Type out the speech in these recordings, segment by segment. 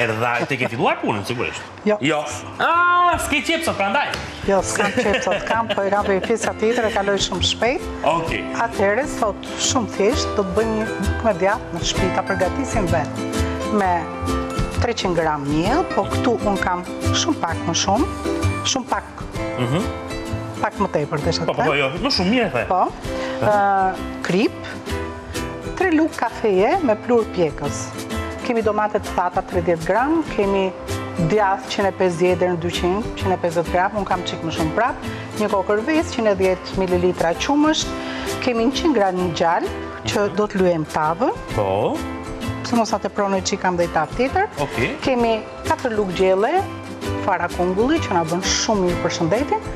Edhe tha, ti ke filluar punën, sigurisht. Jo. Jo. Ah, s'ke qepë sot prandaj. Jo, s'kam qepë sot, kam, po i kam për pjesën tjetër e kaloj shumë shpejt. Okej. Okay. Atëherë sot shumë thjesht do të bëj një bukë me djathë në shtëpi ta përgatisim vetë me 300 gram miell, po këtu unë kam shumë pak më shumë, shumë pak Mhm. Pak më tepër, dhe shëtë. Po, po, po, jo, më shumë mirë, dhe. Po, kripë, tre lugë kafeje me pluhur pjekës. Kemi domate të thata 30 gram, kemi djathë 150 deri në 200, 150 gram, unë kam çikë më shumë prap, një kokërr vezë, 110 ml qumësht, kemi 100 gram një gjalpë, që mhm. do të lyejmë tavë. Po. Se mos na tepron që kam dhe një tavë tjetër. Kemi 4 lugë gjelle, fara kungulli që na bën shumë mirë për shëndetin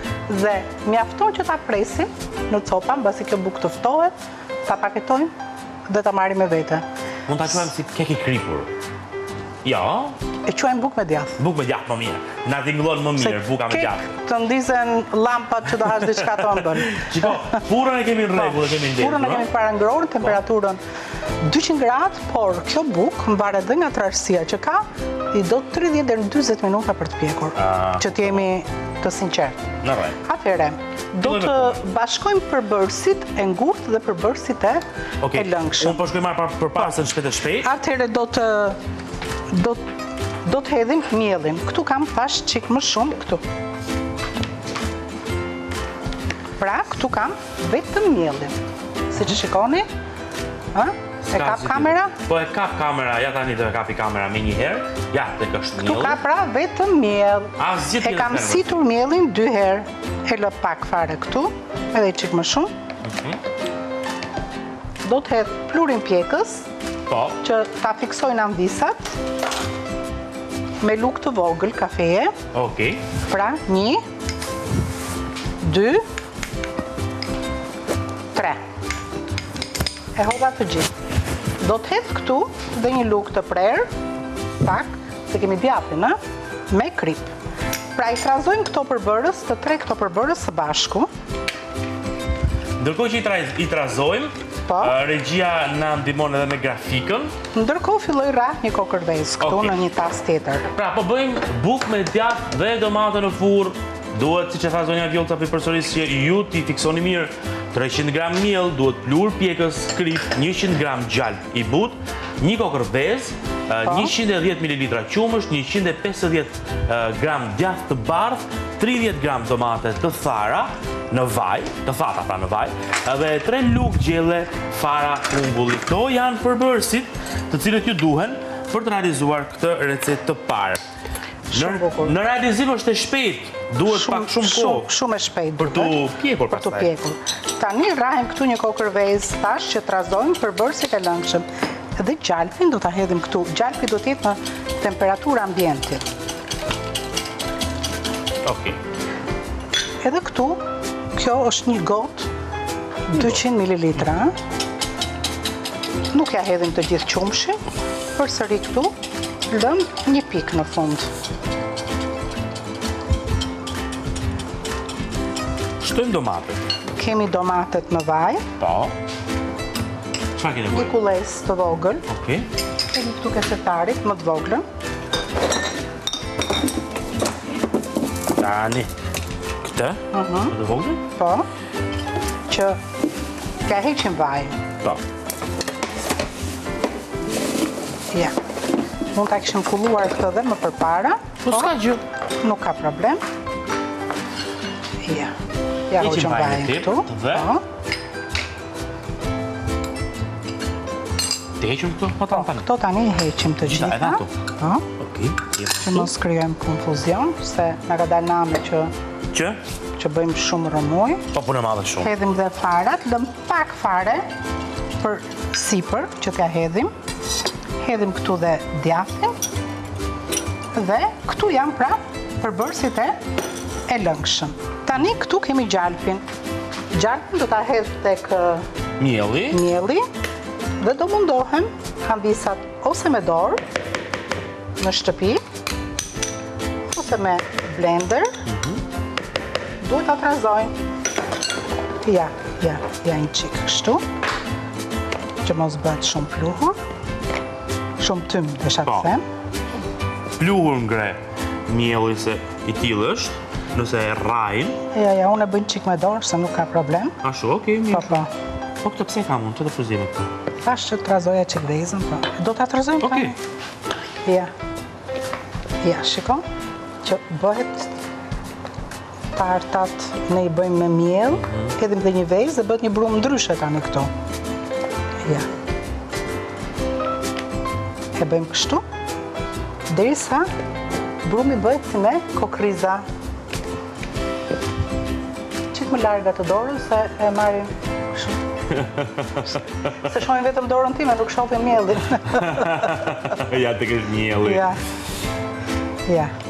dhe mjafton që ta presim në copa mbasi kjo bukë të ftohet, ta paketojmë dhe ta marrim me vete. Mund ta quajmë si kek i kripur. Jo. E quajmë bukë me djathë. Bukë me djathë më mirë. Na tingëllon më mirë buka me djathë. Se kek të ndizen lampat që do hash diçka të ëmbël. Shiko, furrën e kemi në rregull, e kemi ndezur. Furrën e kemi parangrohur temperaturën 200 gradë, por kjo bukë varet dhe nga trashësia që ka, i do 30 deri në 40 minuta për të pjekur. Që të jemi të sinqertë. Në rregull. Atëherë, do të bashkojmë përbërësit e ngurtë dhe përbërësit e lëngshëm. Unë po shkoj marr përparësen shpejt e shpejt. Atëherë do të hedhim miellin. Këtu kam thashë çik më shumë këtu. Pra, këtu kam Vetëm miellin. Siç mhm. shikoni, ë? E kap kamera? Po e kap kamera, ja tani do e kapi kamera me një herë. Ja, ky është mielli. Këtu ka pra vetëm miell. Asgjë tjetër. E kam situr miellin dy herë. E lë pak fare këtu, edhe çik më shumë. Mhm. Do të hedh pluhurin pjekës. Po. Që ta fiksojnë amvisat. Me lugë të vogël kafeje. Okej. Pra, një. 2 3 e hodha të gjithë do të hedh këtu dhe një lugë të prerë pak se kemi djathin me kripë pra i trazojmë këto përbërës të tre këto përbërës së bashku Ndërkohë që i, tra i trazojmë, po. regjia na ndihmon edhe me grafikën. Ndërkohë filloj rrah një kokërr vezë këtu okay. në një tas tjetër. Pra po bëjmë bukë me djathë dhe domate në furrë. Duhet, siç e tha zonja Vjollca po i përsëris që ju t'i fiksoni mirë 300 gram miell, duhet pluhur pjekës, kripë, 100 gram gjalpë. i butë, një kokërr vezë, 110 ml qumësht, 150 gram djath të bardhë, 30 gram domate të thara në vaj, të thara pra në vaj, dhe 3 lugë gjelle fara kungulli. Këto janë përbërësit të cilët ju duhen për të realizuar këtë recetë të parë. Shumë bukur. Në realizim është e shpejt, duhet pak shumë kohë. Shumë, shumë e shpejt. Për të pjekur pastaj. Për të pjekur. Tani rrahim këtu një kokërr vezë tash që trazojmë përbërësit e lëngshëm. Dhe gjalpin do ta hedhim këtu. Gjalpi do të jetë në temperaturë ambienti. Ok. Edhe këtu, kjo është një gotë 200 ml. Nuk ia hedhim të gjithë qumështin, Përsëri këtu, lëmë një pikë në fund. Shtojmë domatet. Kemi domatet në vaj. Po. Ça kemi bërë? Një kullesë të vogël. Ok. Kemi këtu te setari më të voglën. Tani. Këtë? Mhm. Më të voglën? Po. Që t'ia heqim vajin. Po. Ja. Mund ta kishim kulluar këto dhe më përpara. Po s'ka gjë. Nuk ka problem. Ja. Ia hoqëm vajin këtu. Dhe? Po. T'i heqim këto? Po, po këto tani i heqim të gjitha. Gjitha, edhe ato. Po. Ok. Që mos krijojmë konfuzion, se na ka dalë nami që Që? Që bëjmë shumë rrëmujë. Po punë e madhe shumë. Hedhim dhe farat, lëmë pak fara për sipër që t'ia hedhim. Hedhim këtu dhe djathin. Dhe këtu janë pra përbërësit e e lëngshëm. Tani këtu kemi gjalpin. Gjalpin do ta hedh tek... Mielli. Mielli. Dhe do mundohen amvisat Ose me dorë, në shtëpi, ose me blender, duhet ta trazojnë. Ja, ja, ja një çikë kështu, që mos bëhet shumë pluhur, shumë tym, desha të po. them. Pluhur ngre. Mielli se i tillë është, nëse e rrahim. Ja, ja, unë e bëj një çikë me dorë, se nuk ka problem. Ashtu, okej, mirë. Po, po. Po këtë pse ka mund, që të frizimit? Thashë që të trazoja çikë vezën, po. Do ta trazojmë, po. Okej. Ja. Ja, shiko, që bëhet Tartat ne i bëjmë me miell, hedhim dhe një vezë dhe bëhet një brumë ndryshe tani këtu. Ja. E bëjmë kështu, deri sa brumi bëhet si me kokrriza. Çik më larg atë dorën, se e marrim Se shojnë vetëm dorën time, nuk shofin miellin. Ja, të kesh miellin. Ja. Ja.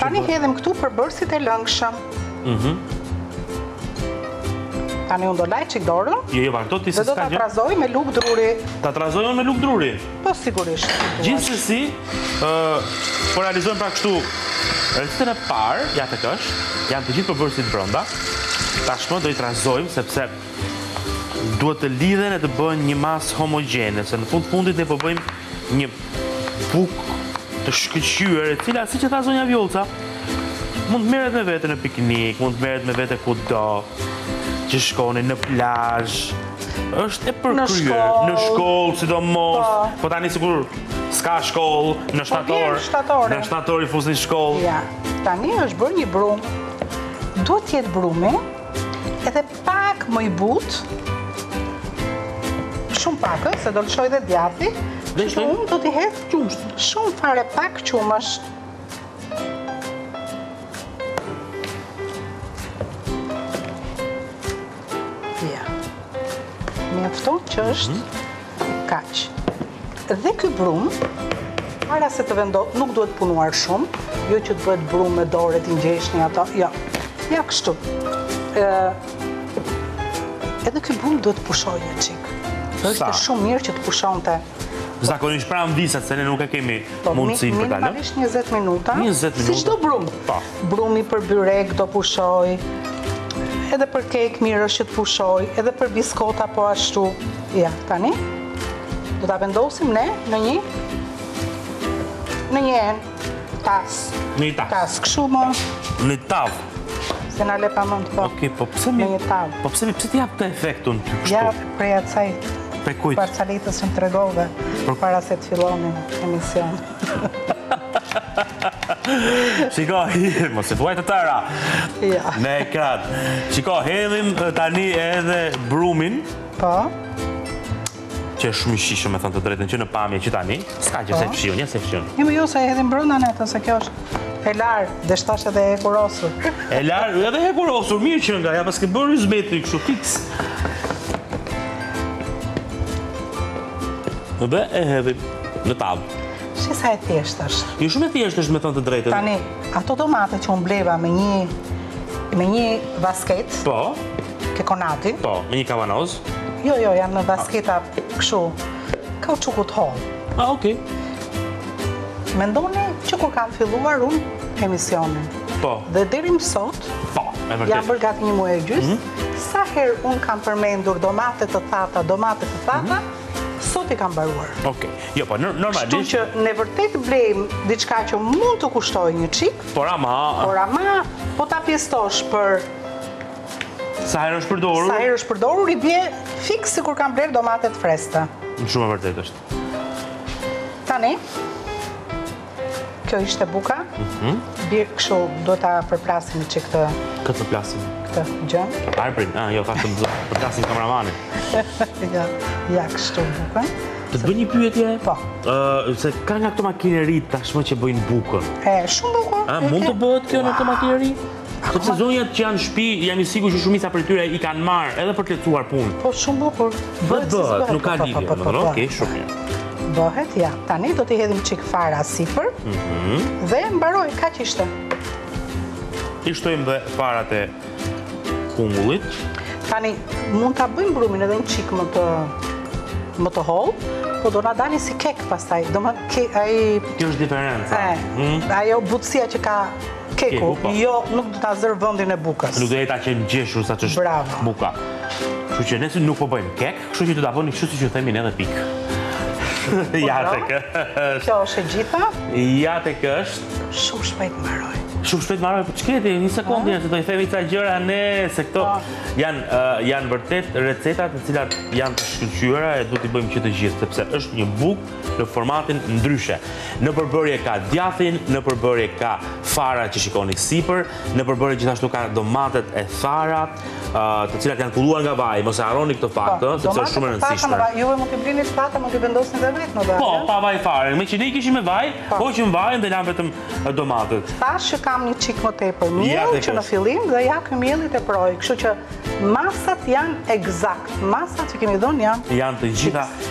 Tani hedhim këtu përbërësit e lëngshëm. Mhm. Tani unë do laj çik dorën. Jo, jo, vazhdo ti se s'ka gjë. Dhe do ta trazoj me lugë druri. Ta trazoj unë me lugë druri? Po, sigurisht. Gjithsesi, po realizojmë pra kështu recetën e parë, ja të kesh, janë të gjithë përbërësit brenda. Tashmë do i trazojmë, sepse duhet të lidhen e të bëhen një masë homogjene, se në fund fundit ne po bëjmë po Një bukë të shkëqyër, e cila, siç tha zonja Vjollca, mund të merret me vete në piknik, mund të merret me vete kudo që shkoni në plazh, është e përkryer në shkollë, sidomos, po, po tani sikur s'ka shkollë, në shtator, po në shtator i fusni shkollë. Ja, tani është bërë një brumë, duhet të jetë brumë, edhe Pak më i butë. Shumë pak, se do lëshojë dhe djathi. Dhe unë do t'i hedh qumësht. Shumë fare pak qumësht. Ja. Mjaftueshëm është. Mhm. Kaq. Dhe ky brumë, para se të vendos, nuk duhet punuar shumë, jo që të bëhet brumë me dorë t'i ngjeshni ato, jo. Ja kështu. Edhe ky brumë duhet të pushojë një çik. Është shumë mirë që të pushon të... Zakonisht pra në visat, se ne nuk e kemi po, mundësin për ta lënë. Minimalisht 20 minuta. 20 minuta. Si çdo brumë. Po. Brumi për byrek do pushojë, edhe për kek mirë është që të pushojë, edhe për biskota po ashtu. Ja, tani do ta vendosim ne në një enë një tas. Në një tas. Tas kështu më. Në tavë. Se na le pa mend po. Okej, po pse më një tavë? Po pse më pse të jap atë efekt unë ty kështu? Ja, prej asaj. Prej kujt? Barcaletës që më tregove përpara se të fillonim emision. Shiko, mos e thuaj të tëra. Ja. Në ekran. Shiko, hedhim tani edhe brumin. Po. Që është shumë i shijshëm me thënë të drejtën që në pamje që tani, s'ka që se po. fshiu, një se fshiu. Një më jo se e hedhim brënda në të se kjo është e larë, dhe është edhe e hekurosur. E larë, edhe e hekurosur, mirë që na, e paske bërë një zbritje kështu, fiks. Dhe e hedhim në tavë. Shih sa e thjeshtë është? Jo shumë e thjeshtë është me thënë të drejtën. Tani, ato domate që unë bleva me një me një vasketë. Po. Te Conad-i? Po, me një kavanoz? Jo, jo, janë në vasketa kështu. Kanë një çik vaj të hollë. A, oke. Mendoni që kur kam filluar unë emisionin. Po. Dhe deri më sot, po, janë bërë gati një muaj e gjysë, mhm. sa herë unë kam përmendur domate të thata, domate të thata, mhm sot i kam mbaruar. Ok, jo, po normalisht... Kështu që ne vërtet blejmë diçka që mund të kushtojë një çik... Por ama... Por ama, po ta pjestosh për Sa herë është përdorur? Sa herë është përdorur i bie fiks sikur kam blerë domate të freskëta. Shumë e vërtetë është. Tani Kjo ishte buka. Mhm. Mm Bie kështu do ta përplasim çik këtë. Këtë përplasim. Këtë gjë. Arbrin, ah, jo, thashë do të përplasim kameramanin. Ja, ja kështu buka. Të bëj një pyetje? Po. Ë, uh, se ka nga këto makineri tashmë që bëjnë bukën. E, shumë bukur. A mund të bëhet kjo në këtë makineri? Sepse zonjat që janë në shtëpi, jam i sigurt që shumica prej tyre i kanë marrë edhe për të lehtësuar punë. Po shumë bukur. Bëhet, bëhet, nuk ka lidhje, domethënë, okay, shumë mirë. Bëhet, ja. Tani do t'i hedhim çik fara sipër. Mhm. Dhe mbaroi kaq ishte. I shtojmë dhe farat e kungullit. Tani mund ta bëjmë brumin edhe një çik më të më të hollë, po do na dali si kek pastaj. Do më ke ai Kjo është diferenca. Ëh, mhm. ajo butësia që ka Keku, po. jo, nuk do ta zërë vëndin e bukës. Nuk do jetë aq e ngjeshur siç është buka. Kështu që ne nuk po bëjmë kek, kështu që do ta bëni kështu siç ju themin edhe pik. Po, ja tek. Kjo është e gjitha? Ja tek është. Shumë shpejt mbaroi. Shumë shpejt mbaroi, po çka ti, një sekondë se do i themi ca gjëra ne se këto po. janë janë vërtet recetat të cilat janë të shkëlqyera e duhet t'i bëjmë që të gjithë sepse është një bukë në formatin ndryshe. Në përbërje ka djathin, në përbërje ka fara që shikoni sipër, në përbërje gjithashtu ka domatet e thara, të cilat janë kulluar nga vaji, mos e harroni këtë fakt, po, sepse është shumë e rëndësishme. Domatet e thara, ju mund t'i blini të thata, mund t'i vendosni dhe vetë në vaj. Po, pa vaj fare. Meqë ne kishim me vaj, po. hoqëm vajin dhe lamë vetëm domatet. Pashë që kam një çik më tepër miell që në fillim dhe ja ky mielli teproi, kështu që masat janë ekzakt. Masat që kemi dhënë janë janë të gjitha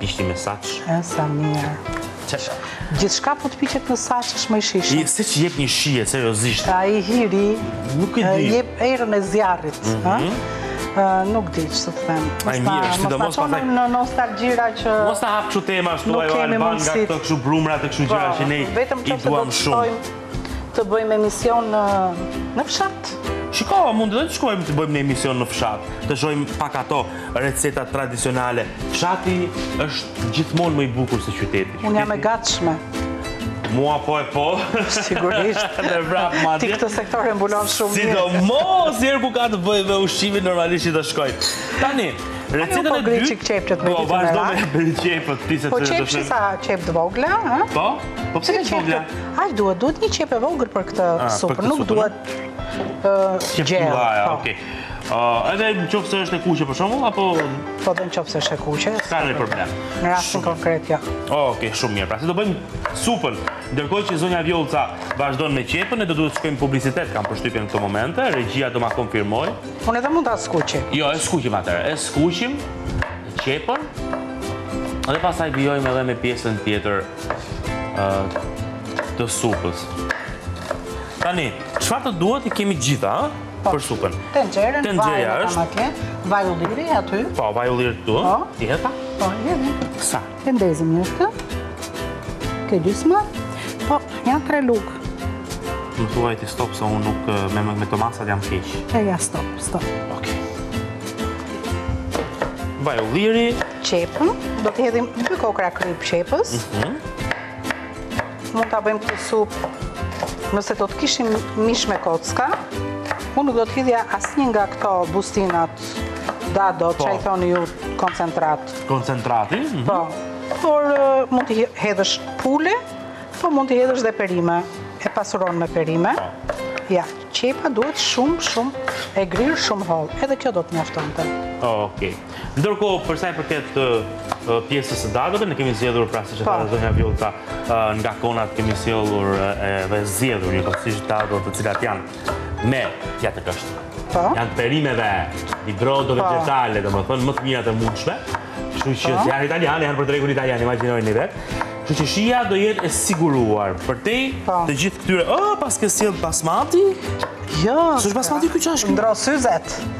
Pishti me saç. E, sa mirë. Qesha. Gjithçka po të piqet në saç është më e shijshme. I, seç i jep një shije, seriosisht. Ai hiri. Nuk e di. Jep erën e zjarrit. Mhm. Nuk di ç'të të them. A i mirë, është të mos pa thek. Në nostalgjia që... Mos të hapë që tema, shtu ajo Alban, nga këto këshu brumëra, të këshu gjëra që ne i duham shumë. Të bëjmë emision në në fshat. Shiko, mund të të shkojmë të bëjmë një emision në fshat, të shohim pak ato recetat tradicionale. Fshati është gjithmonë më i bukur se qyteti. Unë jam e gatshme. Mua po e po. Sigurisht. Dhe vrap madje. Ti këtë sektor e mbulon shumë mirë. Sidomos gjëra ku ka të bëjë me ushqimin, normalisht që të shkoj. Tani, Recetën po e dytë. Po qepët me ditë me Po qepë shih sa qepë të vogla, ha? Po. Po pse kaq vogla? Ai duhet, duhet një qepë e vogël për këtë ah, supë, nuk duhet ë gjellë. Po. Okej. Uh, edhe në qoftë se është e kuqe për shembull, apo... Po dhe në qoftë se është e kuqe... Ka ndonjë problem? Në rastin konkret, jo. Jo. Ok, shumë mirë. Pra se do bëjmë supën, ndërkohë që zonja Vjollca vazhdon me qepën, e do duhet të shkojmë në publicitet, kam përshtypjen në këto momente, regjia do ma konfirmojë. Po ne edhe mund ta skuqim. Jo, e skuqim atëherë, e skuqim, qepën, dhe pastaj vijojmë edhe me pjesën tjetër të supës. Tani, çfarë të duhet i kemi gjitha, ha? Po. Për supën. Tenxheren, vajin e kam atje. Vaj ulliri aty. Po, vaj ulliri këtu. Po. I heta? Po, i hedhim. Sa? Të ndezim një shtë. Këtë gjysma. Po, nja tre lugë. Më thuaj ti stop, se unë nuk me, me këto masat jam keq. E ja, stop, stop. Ok. Vaj ulliri. qepën, do t'i hedhim dy kokrra kripë qepës. Mhm. Mund ta bëjmë këtë supë nëse do të kishim mish me kocka. Unë nuk do të hidhja asnjë nga këto bustinat dado të po. ç'i thoni ju koncentrat. Koncentrati? Mhm. Po, por mund të hedhësh pule, po mund të hedhësh dhe perime, e pasuron me perime. Po. Ja, qepa duhet shumë, shumë e grirë, shumë hollë. Edhe kjo do të njaftonte. Okej. Ndërkohë, për sa i përket pjesës së dadove, ne kemi zgjedhur pra siç e tha po. zonja Vjollca, nga Conad kemi sjellur edhe zgjedhur një pjesë të dadove të cilat janë mjaft kështu. Po. Janë të perimeve, il brodo vegetale, domethënë më të mirat e mundshme. Kështu që po. janë italiane, janë për tregun italian, imagjinojeni vetë. Kështu që shija do jetë e siguruar përtej po. të gjithë këtyre. Oh, paske sjellë basmati? Jo. S'është basmati ky, ç'është? Ndërro syzet.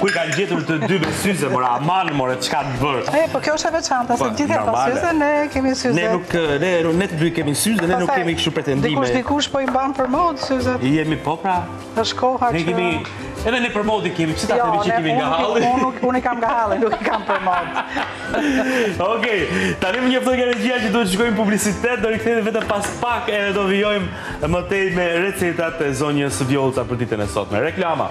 Ku i kanë gjetur të dy me syze, mora, aman, mora, qka të bërë? E, po kjo është e veçanta, se po, gjithë janë pa syze, ne kemi syze. Ne nuk, ne, ne të dy kemi syze, ne nuk kemi këshu pretendime. Dikush, dikush po i mban për modë, syze. I jemi po pra. Në shkoha që... Ne kemi, edhe ne për modë i kemi, që ta themi që i kemi nga halli? Jo, ne, unë i kam nga halli, nuk i kam për modë. Okej, tani më njoftojnë nga regjia që duhet të shkojmë publicitet, do rikthehemi vetëm pas pak edhe do vijojmë më tej me recetat e zonjës Vjollca për ditën e sotme. Reklama!